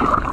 you